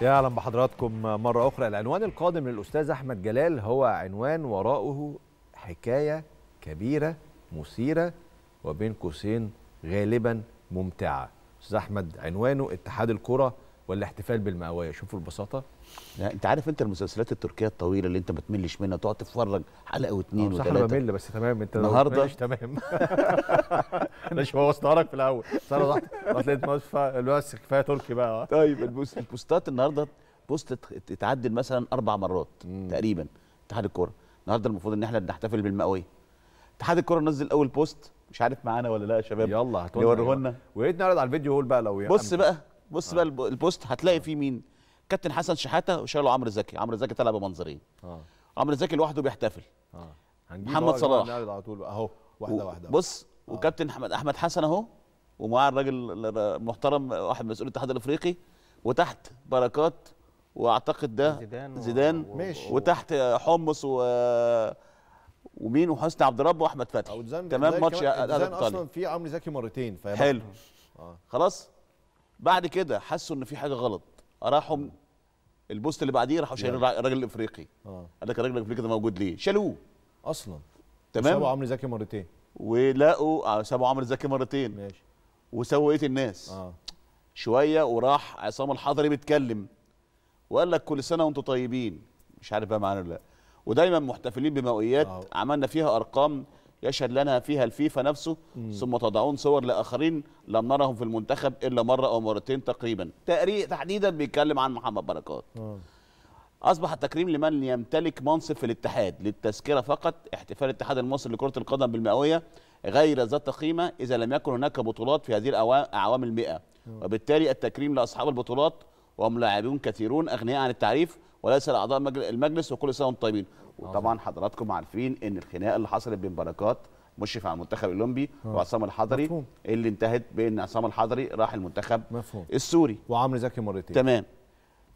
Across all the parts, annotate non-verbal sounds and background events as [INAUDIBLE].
يا أهلا بحضراتكم مرة أخرى العنوان القادم للأستاذ أحمد جلال هو عنوان وراءه حكاية كبيرة مثيرة وبين قوسين غالبا ممتعة. أستاذ أحمد عنوانه اتحاد الكرة والاحتفال بالمئويه شوفوا البساطة. لا انت عارف انت المسلسلات التركية الطويلة اللي انت ما تملش منها تقعد تتفرج حلقة واثنين صح أنا وثلاثه بمل بس تمام انت لو النهاردة- [LAUGHS] مش تمام. أنا مش بوظتها لك في الأول. بس أنا رحت لقيت مصفى بس كفاية تركي بقى طيب ال post البوستات النهارده post ات- تتعدل مثلا أربع مرات تقريبا. اتحاد الكورة. النهارده المفروض إن إحنا بنحتفل بالمئويه اتحاد الكورة نزل أول post مش عارف معانا ولا لأ يا شباب؟ يلا نوريه لنا ويا ريت نعرض على ال video wall بقى لو بص بقى. بص بقى الب- ال post هتلاقي فيه مين؟ كابتن حسن شحاته وشاله عمرو زكي. عمرو زكي طلع بمنظرين. آه. عمرو زكي لوحده بيحتفل. آه. هنجيب محمد صلاح. على طول بقى. أهو واحدة و- واحدة. بص وكابتن احمد أحمد حسن أهو ومعاه الراجل المحترم واحد مسؤول الاتحاد الإفريقي وتحت بركات وأعتقد ده زيدان و- زيدان و- ماشي. وتحت حمص و ومين؟ وحسني عبد رب وأحمد فتحي. تمام ماتش أصلا في عمرو زكي مرتين فيبقى- حلو. آه. خلاص؟ بعد كده حسوا إن في حاجة غلط راحوا البوست اللي بعديه راحوا شايلين الراجل الإفريقي. آه. قال لك الراجل الإفريقي ده موجود ليه؟ شالوه. أصلا. تمام؟ سابوا عمرو زكي مرتين. ولقوا آه، سابوا عمرو زكي مرتين. ماشي. وسووا إيه الناس؟ آه. شوية وراح عصام الحضري بيتكلم. وقال لك كل سنة وأنتم طيبين. مش عارف بقى معانا ولا لأ. ودايما محتفلين بمئويات. آه. عملنا فيها أرقام يشهد لنا فيها الفيفا نفسه ثم تضعون صور لآخرين لم نرهم في المنتخب إلا مرة أو مرتين تقريبا. تقريبا تحديدا بيتكلم عن محمد بركات. آه. أصبح التكريم لمن يمتلك منصب في الاتحاد للتذكرة فقط احتفال الاتحاد المصري لكرة القدم بالمئوية غير ذات قيمة إذا لم يكن هناك بطولات في هذه الأعوام المئة. وبالتالي التكريم لأصحاب البطولات وهم لاعبون كثيرون أغنياء عن التعريف وليس لأعضاء مجل- المجلس وكل سنة وأنتم طيبين. وطبعا حضراتكم عارفين إن الخناقة اللي حصلت بين بركات مشرف على المنتخب الأولمبي وعصام الحضري مفهوم. اللي انتهت بإن عصام الحضري راح المنتخب مفهوم. السوري. وعمرو زكي مرتين. تمام.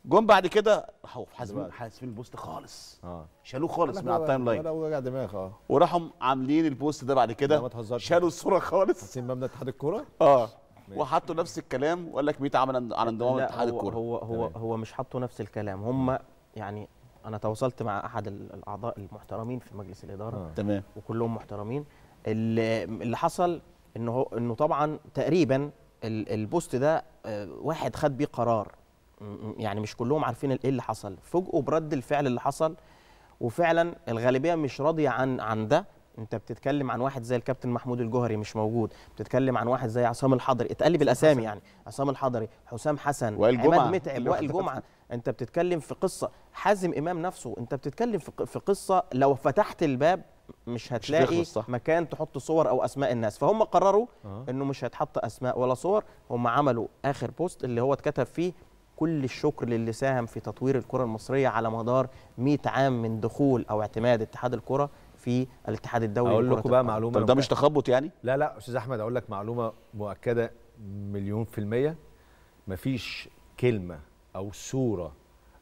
جم بعد كده راحوا ماسحين. ماسحين ال post خالص. آه. شالوه خالص من على ال timeline. وجع دماغ آه. وراحوا عاملين ال post ده بعد كده. ما تهزرش. شالوا الصورة خالص. حاطين مبنى اتحاد الكورة؟ آه. وحطوا نفس الكلام وقال لك 100 عام عن عن انضمام اتحاد هو الكوره هو هو, تمام. هو مش حطوا نفس الكلام. هم يعني أنا تواصلت مع أحد ال- الأعضاء المحترمين في مجلس الإدارة آه. تمام. وكلهم محترمين. اللي, اللي حصل إنه هو إنه طبعا تقريبا ال- البوست ده آه، واحد خد بيه قرار. يعني مش كلهم عارفين إيه اللي حصل. فوجئوا برد الفعل اللي حصل وفعلا الغالبية مش راضية عن عن ده. انت بتتكلم عن واحد زي الكابتن محمود الجوهري مش موجود. بتتكلم عن واحد زي عصام الحضري. اتقال بالاسامي يعني. عصام الحضري حسام حسن. عماد متعب وائل جمعة. انت بتتكلم في قصة. حازم إمام نفسه انت بتتكلم في قصة لو فتحت الباب مش هتلاقي صح. مكان تحط صور أو أسماء الناس. فهم قرروا آه. إنه مش هيتحط أسماء ولا صور. هم عملوا آخر post اللي هو اتكتب فيه كل الشكر للي ساهم في تطوير الكرة المصرية على مدار 100 عام من دخول أو اعتماد اتحاد الكرة. في الاتحاد الدولي أقول لكم بقى. معلومة طب ده مش تخبط يعني؟ لا لا أستاذ أحمد أقول لك معلومة مؤكدة مليون في المية. مفيش كلمة أو صورة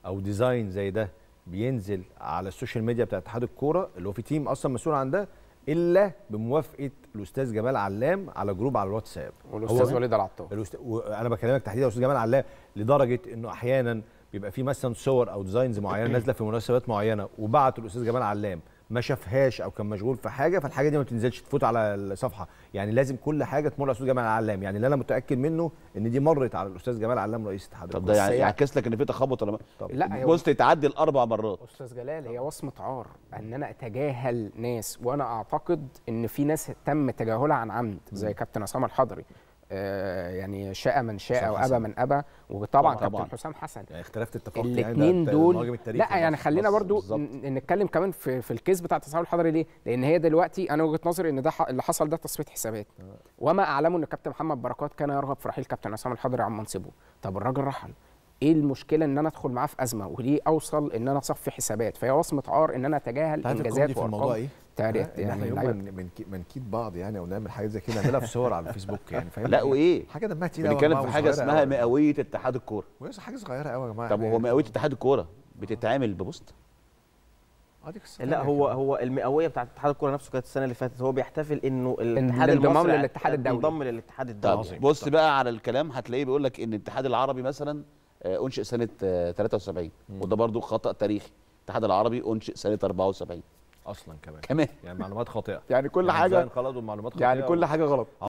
أو design زي ده بينزل على ال social media بتاع اتحاد الكورة اللي هو في team أصلا مسؤول عن ده إلا بموافقة الأستاذ جمال علام على group على الواتساب. والأستاذ وليد العطار. الأست... وأنا بكلمك تحديدا يا أستاذ جمال علام لدرجة إنه أحيانا بيبقى في مثلا صور أو designs معينة [CLEARS THROAT] نازلة في مناسبات معينة وبعتوا الاستاذ جمال علام. ما شافهاش أو كان مشغول في حاجة فالحاجة دي ما تنزلش تفوت على الصفحة. يعني لازم كل حاجة تمر على الاستاذ جمال علام. يعني اللي أنا متأكد منه إن دي مرت على الأستاذ جمال علام رئيس اتحاد طب. ده يعني يعكس لك إن في تخبط ولا لا هي ال post يتعدل أربع مرات. أستاذ جلال هي وصمة عار إن أنا أتجاهل ناس وأنا أعتقد إن في ناس تم تجاهلها عن عمد زي كابتن عصام الحضري. يعني شاء من شاء حسام وأبى. من أبى وطبعا طبعاً. كابتن حسام حسن يعني اختلفت اتفقت يعني الاثنين دول لا يعني بس- خلينا برضو بالظبط. ن- نتكلم كمان في في الكيس بتاع تصاحب الحضري ليه؟ لأن هي دلوقتي أنا وجهة نظري إن ده اللي حصل ده تصفيه حسابات وما أعلمه إن الكابتن محمد بركات كان يرغب في رحيل كابتن عصام الحضري عن منصبه طب الراجل رحل إيه المشكلة إن أنا أدخل معاه في أزمة وليه أوصل إن أنا أصفي حسابات فهي وصمة عار إن أنا أتجاهل إنجازات في الموضوع وأرقام إيه؟ إن إحنا يوم. من من منكيد بعض يعني أو نعمل حاجة زي كده نعملها في صور على الفيسبوك يعني فاهم؟ لا وإيه؟ حاجة دمها تقيلة بنتكلم في حاجة اسمها أوي. مئوية اتحاد الكورة. حاجة صغيرة قوي يا جماعة. طب يعني وهو مئويه اتحاد الكورة بتتعمل ببوست؟ آه، لا هو. هو المئوية بتاعت اتحاد الكورة نفسه كانت السنة اللي فاتت هو بيحتفل إنه الاتحاد المصري للاتحاد الدولي. انضم للاتحاد الدولي. عظيم. بص بقى على الكلام هتلاقيه بيقول لك إن الاتحاد العربي مثلا آه، أنشئ سنة آه، 73 وده برضو خطأ تاريخي. الاتحاد العربي أنشئ سنة 74 أصلا كمان. كمان. يعني معلومات خاطئة. يعني كل يعني حاجة design غلط ومعلومات خاطئه يعني كل حاجة غلط.